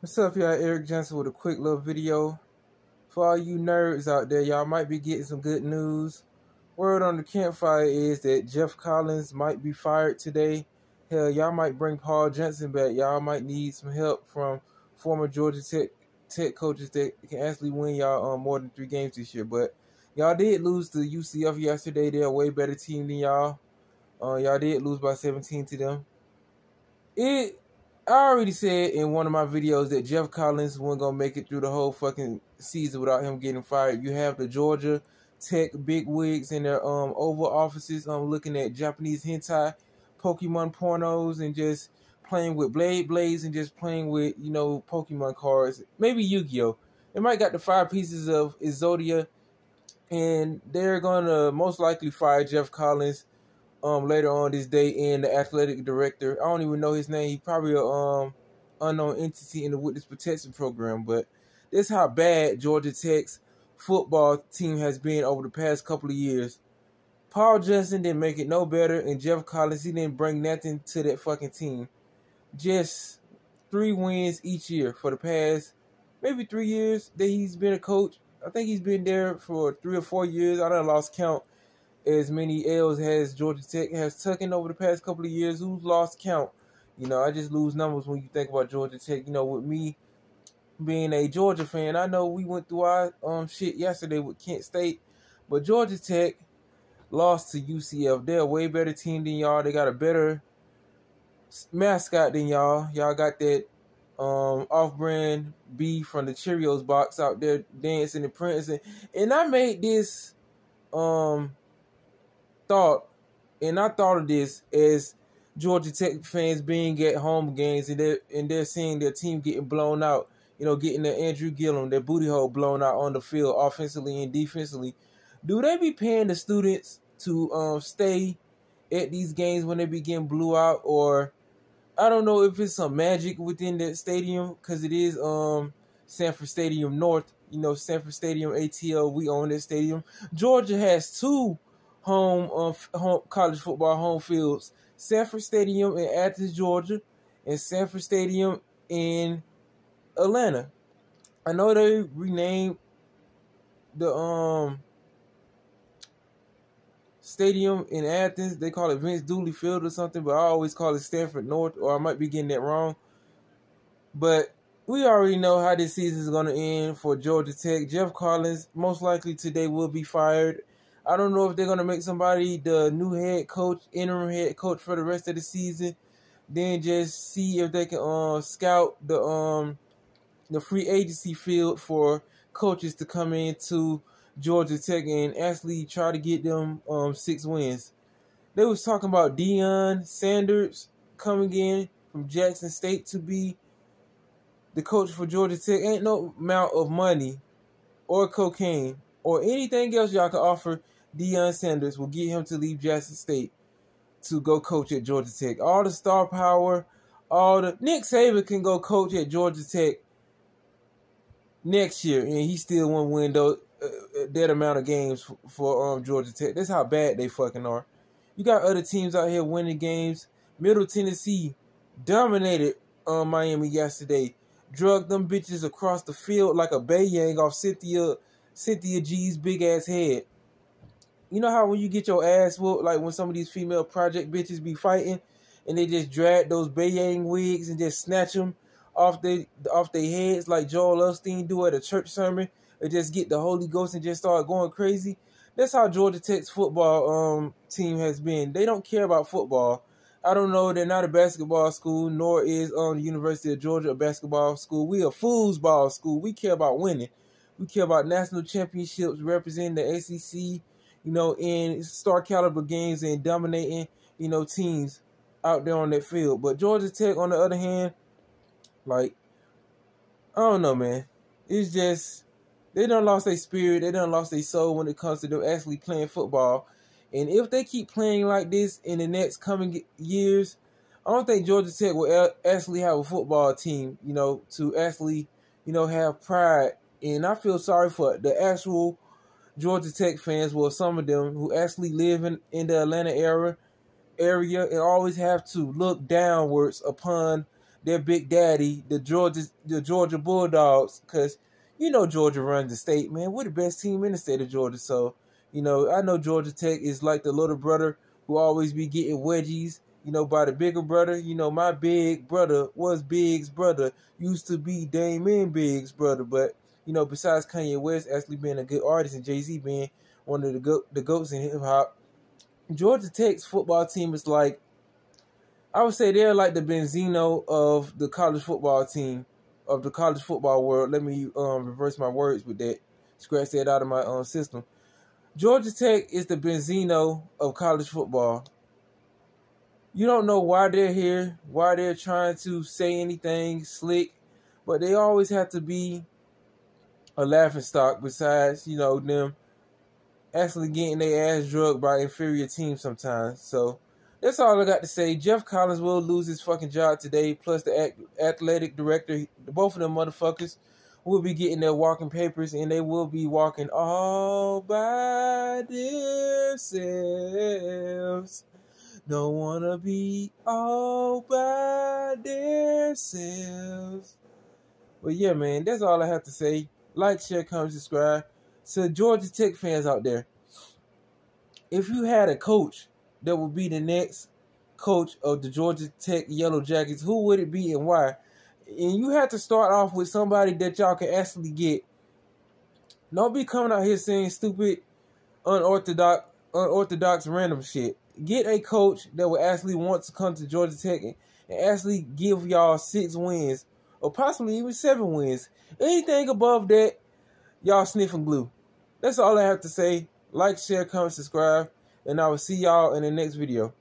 What's up, y'all? Erick Johnson with a quick little video. For all you nerds out there, y'all might be getting some good news. Word on the campfire is that Geoff Collins might be fired today. Hell, y'all might bring Paul Johnson back. Y'all might need some help from former Georgia Tech Tech coaches that can actually win y'all um, more than three games this year. But y'all did lose to UCF yesterday. They're a way better team than y'all. Uh, y'all did lose by 17 to them. It I already said in one of my videos that Geoff Collins wasn't gonna make it through the whole fucking season without him getting fired. You have the Georgia Tech big wigs in their um Oval offices um looking at Japanese hentai, Pokemon pornos, and just playing with Blade Blades and just playing with you know Pokemon cards. Maybe Yu-Gi-Oh. They might got the five pieces of Exodia, and they're gonna most likely fire Geoff Collins um later on this day in the athletic director. I don't even know his name. He probably a um unknown entity in the witness protection program. But this how bad Georgia Tech's football team has been over the past couple of years. Paul Johnson didn't make it no better, and Geoff Collins he didn't bring nothing to that fucking team. Just three wins each year for the past maybe three years that he's been a coach. I think he's been there for three or four years. I don't lost count as many L's as Georgia Tech has taken over the past couple of years. Who's lost count? You know, I just lose numbers when you think about Georgia Tech. You know, with me being a Georgia fan, I know we went through our um shit yesterday with Kent State, but Georgia Tech lost to UCF. They're a way better team than y'all. They got a better mascot than y'all. Y'all got that um off-brand B from the Cheerios box out there dancing and prancing. And I made this um thought, and I thought of this as Georgia Tech fans being at home games and they're and they're seeing their team getting blown out. You know, getting the Andrew Gillum, their booty hole blown out on the field, offensively and defensively. Do they be paying the students to um, stay at these games when they begin blew out, or I don't know if it's some magic within that stadium because it is um Sanford Stadium North. You know, Sanford Stadium ATL. We own that stadium. Georgia has two home uh, home college football home fields: Sanford Stadium in Athens, Georgia, and Sanford Stadium in Atlanta. I know they renamed the um stadium in Athens. They call it Vince Dooley Field or something, but I always call it Stanford North, or I might be getting that wrong. But we already know how this season is going to end for Georgia Tech. Geoff Collins most likely today will be fired I don't know if they're gonna make somebody the new head coach, interim head coach for the rest of the season. Then just see if they can uh, scout the um the free agency field for coaches to come into Georgia Tech and actually try to get them um six wins. They was talking about Deion Sanders coming in from Jackson State to be the coach for Georgia Tech. Ain't no amount of money or cocaine or anything else y'all can offer Deion Sanders will get him to leave Jackson State to go coach at Georgia Tech. All the star power, all the Nick Saban can go coach at Georgia Tech next year, and he still won't win those, uh, uh, that amount of games for, for um, Georgia Tech. That's how bad they fucking are. You got other teams out here winning games. Middle Tennessee dominated um, Miami yesterday. Drug them bitches across the field like a bayang off Cynthia Cynthia G's big ass head. You know how when you get your ass whooped, like when some of these female project bitches be fighting, and they just drag those bayang wigs and just snatch them off they off their heads like Joel Osteen do at a church sermon, or just get the Holy Ghost and just start going crazy. That's how Georgia Tech's football um team has been. They don't care about football. I don't know. They're not a basketball school, nor is um the University of Georgia a basketball school. We a foosball school. We care about winning. We care about national championships, representing the ACC you know, in star caliber games and dominating, you know, teams out there on that field. But Georgia Tech, on the other hand, like, I don't know, man. It's just they done lost their spirit. They done lost their soul when it comes to them actually playing football. And if they keep playing like this in the next coming years, I don't think Georgia Tech will actually have a football team, you know, to actually, you know, have pride. And I feel sorry for the actual Georgia Tech fans, well, some of them who actually live in, in the Atlanta area, area and always have to look downwards upon their big daddy, the Georgia the Georgia Bulldogs, because you know Georgia runs the state, man. We're the best team in the state of Georgia. So, you know, I know Georgia Tech is like the little brother who always be getting wedgies, you know, by the bigger brother. You know, my big brother was Big's brother, used to be Damon Big's brother, but you know, besides Kanye West actually being a good artist and Jay Z being one of the go- the goats in hip hop, Georgia Tech's football team is like, I would say they're like the Benzino of the college football team of the college football world. Let me um, reverse my words with that. Scratch that out of my own system. Georgia Tech is the Benzino of college football. You don't know why they're here, why they're trying to say anything slick, but they always have to be a laughing stock besides, you know, them actually getting their ass drugged by inferior teams sometimes. So that's all I got to say. Geoff Collins will lose his fucking job today, plus the athletic director. Both of them motherfuckers will be getting their walking papers, and they will be walking all by themselves. Don't wanna be all by themselves. But yeah, man, that's all I have to say. Like, share, comment, subscribe. So Georgia Tech fans out there, if you had a coach that would be the next coach of the Georgia Tech Yellow Jackets, who would it be and why? And you have to start off with somebody that y'all can actually get. Don't be coming out here saying stupid, unorthodox, unorthodox random shit. Get a coach that will actually want to come to Georgia Tech and actually give y'all six wins or possibly even seven wins. Anything above that, y'all sniffing glue. That's all I have to say. Like, share, comment, subscribe. And I will see y'all in the next video.